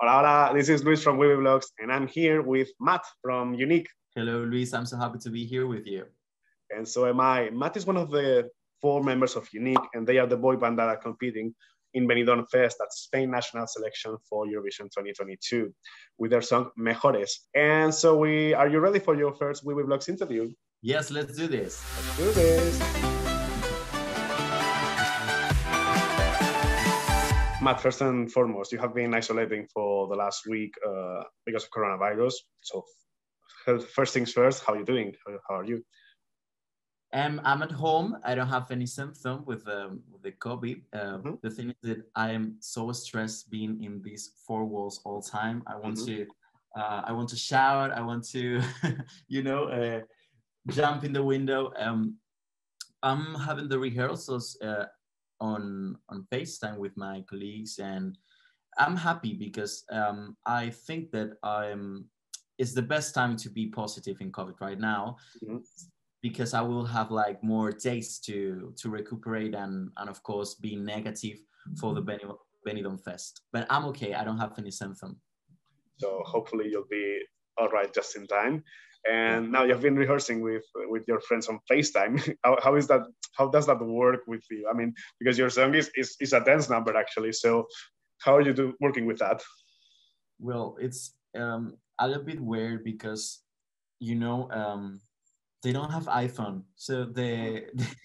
Hola, hola, this is Luis from Wiwibloggs, and I'm here with Matt from Unique. Hello, Luis. I'm so happy to be here with you. And so am I. Matt is one of the four members of Unique, and they are the boy band that are competing in Benidorm Fest, that's Spain national selection for Eurovision 2022, with their song Mejores. And so, we are you ready for your first Wiwibloggs interview? Yes, let's do this. Let's do this. Matt, first and foremost, you have been isolating for the last week uh, because of coronavirus. So, first things first, how are you doing? How are you? Um, I'm at home. I don't have any symptom with, um, with the COVID. Uh, mm-hmm. The thing is that I am so stressed being in these four walls all time. I want mm-hmm. to, uh, I want to shout. I want to, you know, uh, jump in the window. Um, I'm having the rehearsals uh, on on FaceTime with my colleagues, and I'm happy because um, I think that I'm. It's the best time to be positive in COVID right now. Mm-hmm because I will have like more days to to recuperate and and of course be negative for the Benidorm Fest. But I'm okay. I don't have any symptom. So hopefully you'll be all right just in time. And now you've been rehearsing with with your friends on FaceTime. how, how is that? How does that work with you? I mean, because your song is is, is a dance number actually. So how are you do, working with that? Well, it's um, a little bit weird because you know um, they don't have iPhone, so they,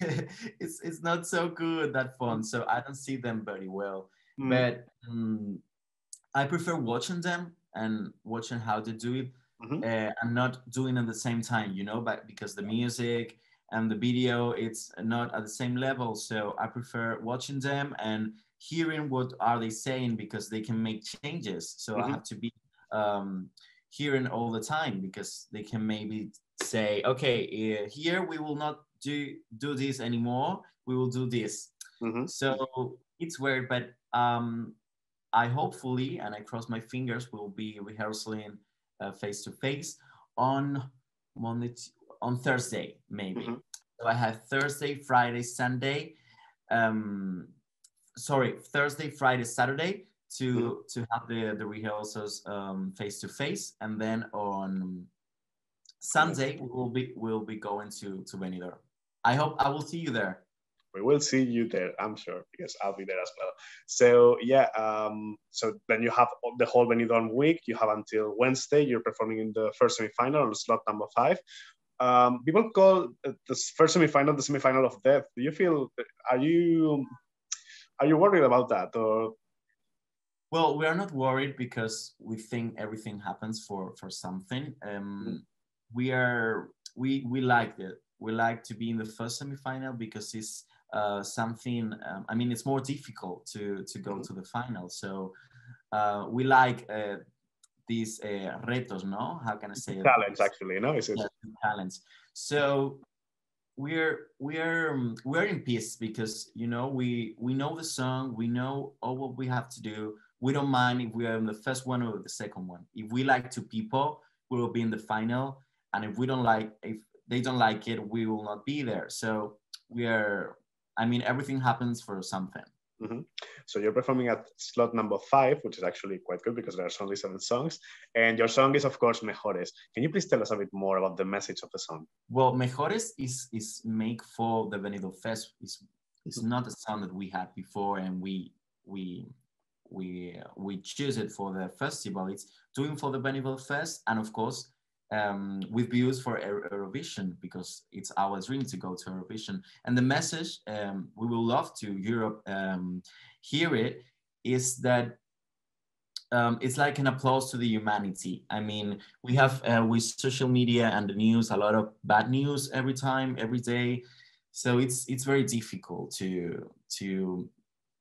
it's it's not so good that phone. So I don't see them very well. Mm. But um, I prefer watching them and watching how they do it, mm-hmm. uh, and not doing at the same time. You know, but because the music and the video it's not at the same level, so I prefer watching them and hearing what are they saying because they can make changes. So mm-hmm. I have to be um, hearing all the time because they can maybe say, okay, uh, here we will not do do this anymore. We will do this. Mm-hmm. So it's weird, but um, I hopefully and I cross my fingers will be rehearsing face to face on Monday on Thursday maybe. Mm-hmm. So I have Thursday, Friday, Sunday. Um, sorry, Thursday, Friday, Saturday to mm-hmm. to have the the rehearsals face to face, and then on Sunday we will be will be going to to Benidorm. I hope I will see you there. We will see you there, I'm sure, because I'll be there as well. So yeah, um, so then you have the whole Benidorm week. You have until Wednesday. You're performing in the first semifinal, on slot number five. Um, people call the first semifinal the semifinal of death. Do you feel? Are you are you worried about that or? Well, we are not worried because we think everything happens for for something. Um, mm we are we we like it. We like to be in the first semifinal because it's uh, something. Um, I mean, it's more difficult to to go mm-hmm. to the final. So uh, we like uh, these uh, retos, no? How can I say challenge? Actually, no, it's yeah, challenge. So we're we're um, we're in peace because you know we we know the song, we know all what we have to do. We don't mind if we are in the first one or the second one. If we like two people, we will be in the final and if we don't like if they don't like it we will not be there so we are i mean everything happens for something. Mm-hmm. so you're performing at slot number five which is actually quite good because there's only seven songs. And your song is of course mejores. Can you please tell us a bit more about the message of the song? Well mejores is is made for the benidorm fest. It's it's mm-hmm. not a song that we had before and we we we we choose it for the festival. It's doing for the benidorm fest and of course um, with views for Eurovision because it's our dream to go to Eurovision. And the message um, we will love to Europe um, hear it is that um, it's like an applause to the humanity. I mean, we have uh, with social media and the news a lot of bad news every time, every day. So it's it's very difficult to to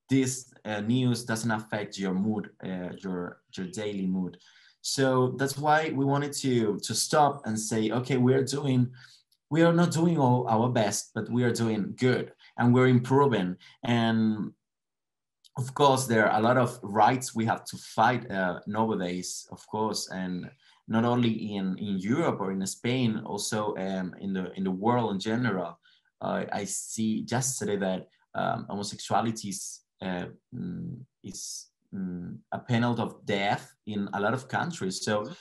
this uh, news doesn't affect your mood, uh, your your daily mood. So that's why we wanted to to stop and say, okay, we are doing, we are not doing all our best, but we are doing good and we're improving. And of course, there are a lot of rights we have to fight uh, nowadays, of course, and not only in, in Europe or in Spain, also um, in the in the world in general. Uh, I see yesterday that um, homosexuality is, uh, mm, is mm, a penalty of death in a lot of countries. So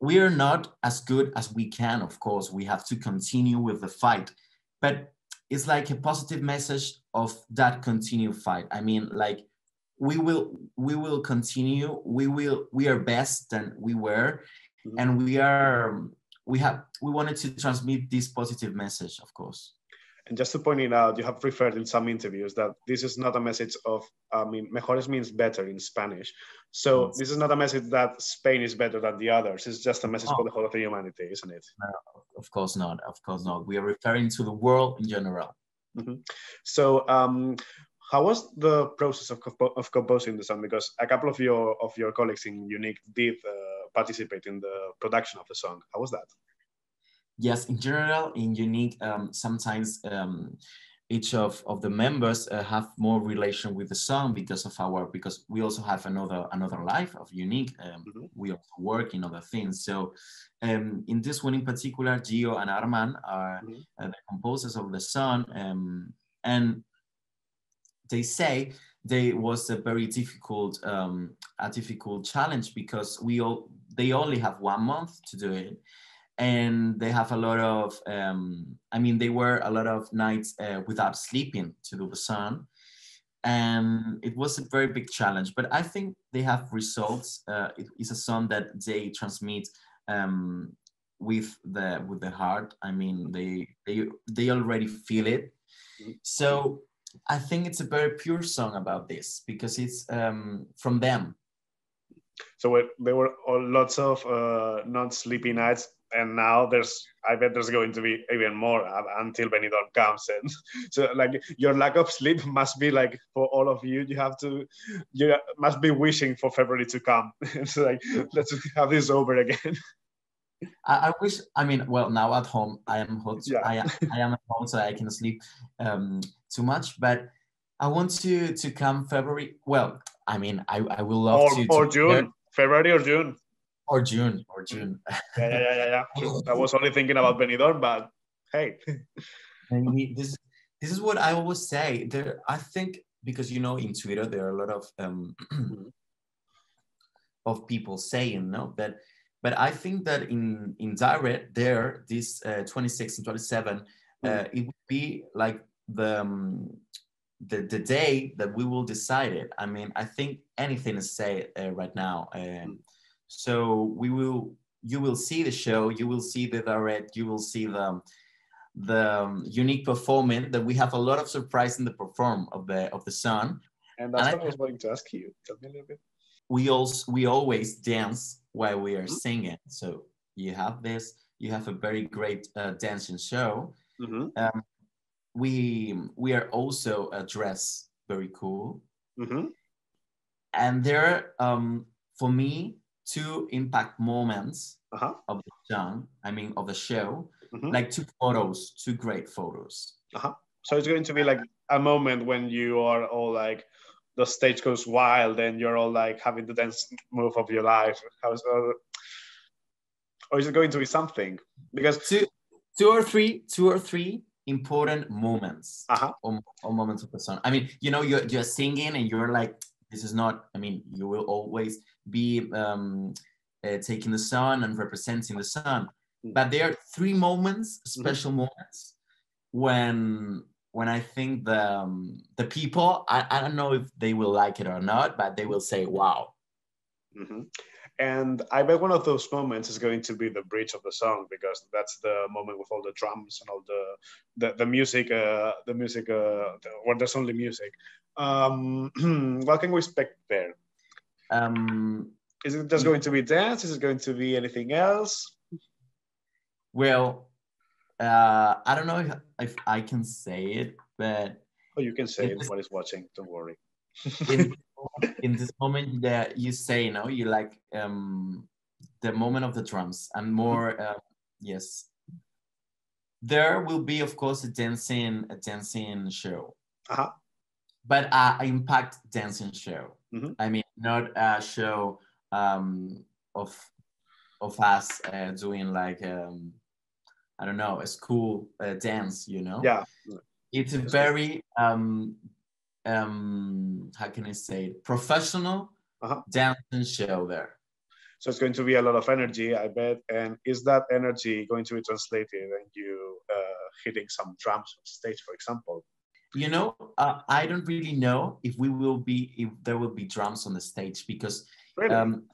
we are not as good as we can. Of course, we have to continue with the fight, but it's like a positive message of that continued fight. I mean, like we will we will continue. We will we are best than we were, mm-hmm. and we are we have we wanted to transmit this positive message, of course. And just to point it out, you have referred in some interviews that this is not a message of, I mean, mejores means better in Spanish. So yes. this is not a message that Spain is better than the others. It's just a message oh. for the whole of the humanity, isn't it? No, of course not. Of course not. We are referring to the world in general. Mm-hmm. So, um, how was the process of, of composing the song? Because a couple of your of your colleagues in Unique did uh, participate in the production of the song. How was that? Yes, in general, in Unique, um, sometimes um, each of, of the members uh, have more relation with the song because of our because we also have another another life of Unique. Um, mm-hmm. We also work in other things. So um, in this one in particular, Gio and Arman are mm-hmm. uh, the composers of the song, um, and they say they was a very difficult um, a difficult challenge because we all they only have one month to do it and they have a lot of um, i mean they were a lot of nights uh, without sleeping to do the song and it was a very big challenge but i think they have results uh, it is a song that they transmit um, with the with the heart. I mean they they they already feel it. So i think it's a very pure song about this because it's um, from them. So there were lots of uh, not sleepy nights and now there's I bet there's going to be even more until Benidorm comes. And so like your lack of sleep must be like for all of you, you have to you must be wishing for February to come. it's like let's have this over again. I, I, wish I mean well now at home I am hot yeah. I, am, I am at home so I can sleep um, too much but I want to to come February well I mean I, I will love or, to or to June February or June or June or June. yeah, yeah, yeah, yeah. I was only thinking about Benidorm, but hey. this this is what I always say. There, I think because you know in Twitter there are a lot of um, of people saying no that, but I think that in in direct there this uh, 26 and 27 uh, mm. it would be like the um, the, the day that we will decide it. I mean, I think anything is said uh, right now. Um, so we will, you will see the show, you will see the direct, you will see the the um, unique performance that we have a lot of surprise in the perform of the of the song. And that's and what I, I was wanting to ask you. Tell me a little bit. We also we always dance while we are mm-hmm. singing. So you have this. You have a very great uh, dancing show. Mm-hmm. Um, we we are also uh, dressed very cool. Mm-hmm. And there, um, for me, two impact moments uh-huh. of the song, I mean, of the show, mm-hmm. like two photos, two great photos. Uh-huh. So it's going to be like a moment when you are all like, the stage goes wild and you're all like having the dance move of your life. How's, uh, or is it going to be something? Because two, two or three, two or three important moments uh-huh. or, or moments of the song. I mean, you know, you're just singing and you're like, this is not, I mean, you will always be um, uh, taking the sun and representing the sun. Mm. But there are three moments, mm-hmm. special mm-hmm. moments, when when I think the um, the people, I, I don't know if they will like it or not, but they will say, "Wow." Mm-hmm. And I bet one of those moments is going to be the bridge of the song because that's the moment with all the drums and all the the, the music, uh, the music, uh, the, where there's only music. Um, what can we expect there? Um, is it just going to be dance? Is it going to be anything else? Well, uh, I don't know if, if I can say it, but oh, you can say it. What is watching? Don't worry. in, in this moment that you say, no, you like um, the moment of the drums and more. Uh, yes, there will be, of course, a dancing a dancing show. Uh-huh. But uh, impact dancing show. Mm-hmm. I mean, not a show um, of of us uh, doing like um, I don't know a school uh, dance. You know. Yeah. It's a very um, um, how can I say it? professional uh-huh. dancing show there. So it's going to be a lot of energy, I bet. And is that energy going to be translated and you uh, hitting some drums on stage, for example? You know, uh, I don't really know if we will be if there will be drums on the stage because really? um,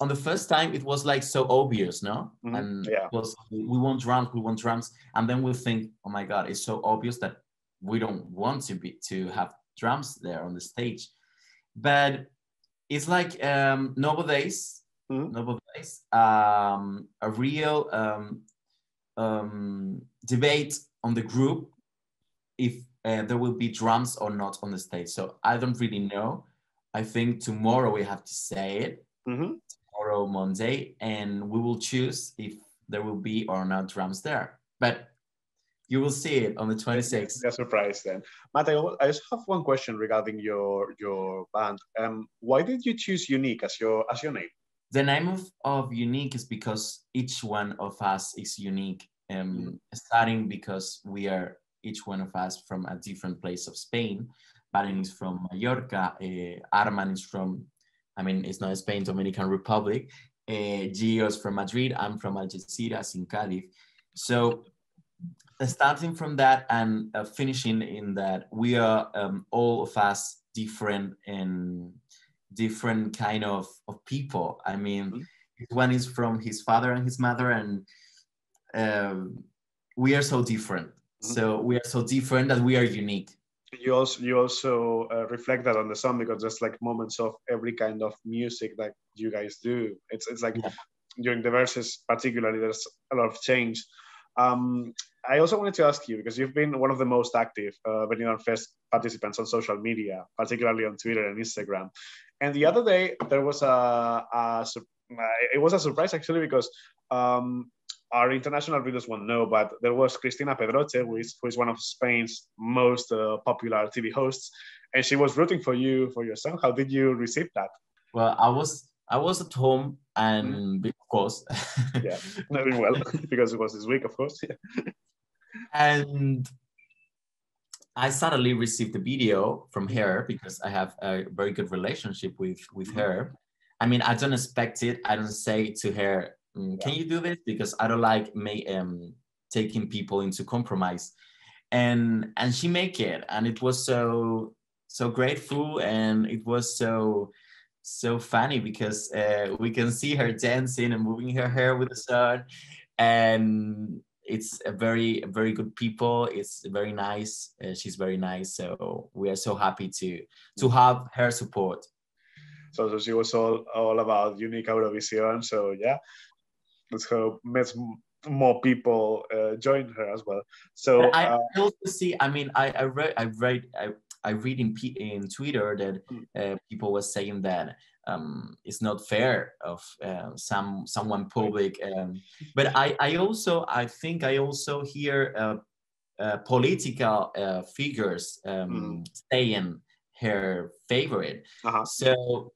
on the first time it was like so obvious, no? Mm-hmm. And yeah. was we want drums, we want drums, and then we'll think, oh my god, it's so obvious that we don't want to be to have drums there on the stage. But it's like um, Novo Days mm-hmm. Noble Days, um, a real um, um, debate on the group if uh, there will be drums or not on the stage. So I don't really know. I think tomorrow we have to say it. Mm-hmm. Tomorrow, Monday, and we will choose if there will be or not drums there. But you will see it on the 26th. Yeah, surprise then. Matt, I just have one question regarding your your band. Um, why did you choose Unique as your as your name? The name of, of unique is because each one of us is unique. Um, starting because we are each one of us from a different place of Spain. Valen is from Mallorca. Uh, Arman is from, I mean, it's not Spain, Dominican Republic. Uh, Gio's from Madrid. I'm from Algeciras in Cadiz. So starting from that and uh, finishing in that, we are um, all of us different and different kind of, of people. I mean, mm-hmm. one is from his father and his mother, and um, we are so different. So we are so different that we are unique. You also you also uh, reflect that on the song because there's like moments of every kind of music that you guys do. It's it's like yeah. during the verses particularly there's a lot of change. Um, I also wanted to ask you because you've been one of the most active uh, Benidorm Fest participants on social media, particularly on Twitter and Instagram. And the other day there was a, a it was a surprise actually because um, our international readers won't know, but there was Cristina Pedroche, who is, who is one of Spain's most uh, popular TV hosts, and she was rooting for you for your song. How did you receive that? Well, I was I was at home, and mm. of course, yeah, not doing well because it was this week, of course. Yeah. and I suddenly received a video from her because I have a very good relationship with with mm-hmm. her. I mean, I don't expect it. I don't say to her, mm, "Can you do this?" Because I don't like um, taking people into compromise. And and she make it, and it was so so grateful, and it was so so funny because uh, we can see her dancing and moving her hair with the sun, and it's a very very good people. It's very nice. Uh, she's very nice. So we are so happy to to have her support. So, so she was all all about unique eurovision. So yeah let's hope more people uh, join her as well so I, uh, I also see i mean i i read i read i I read in, in Twitter that hmm. uh, people were saying that um, it's not fair of uh, some someone public. Um, but I, I also I think I also hear uh, uh political uh, figures um, mm. saying her favorite. -huh. So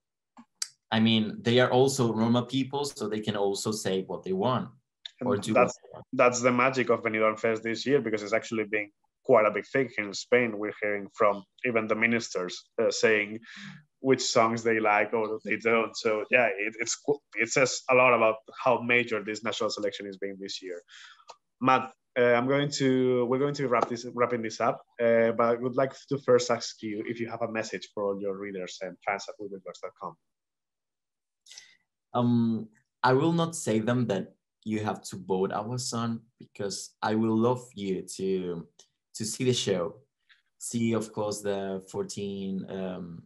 I mean they are also Roma people, so they can also say what they want. Or do that's, that's the magic of Benidorm Fest this year because it's actually being quite a big thing in Spain. We're hearing from even the ministers uh, saying which songs they like or they don't. So yeah, it, it's it says a lot about how major this national selection is being this year. Matt, uh, I'm going to we're going to wrap this wrapping this up, uh, but I would like to first ask you if you have a message for all your readers and fans at wiwibloggs.com. Um, I will not say them that you have to vote our son because I will love you to to see the show, see of course the 14 um,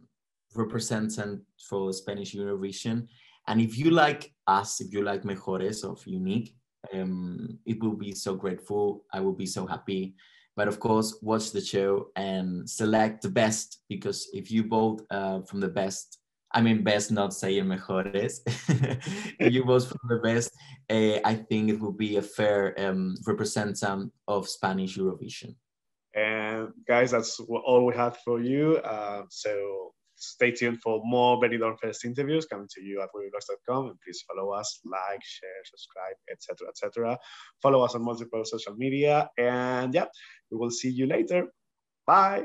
representant for Spanish Eurovision. And if you like us, if you like Mejores of Unique, um, it will be so grateful. I will be so happy. But of course, watch the show and select the best because if you vote uh, from the best, I mean, best not saying mejores. you vote from the best, uh, I think it will be a fair um, representation of Spanish Eurovision. And guys, that's all we have for you. Uh, so stay tuned for more Benidorm Fest interviews coming to you at wiwibloggs.com. And please follow us, like, share, subscribe, etc., etc. Follow us on multiple social media. And yeah, we will see you later. Bye.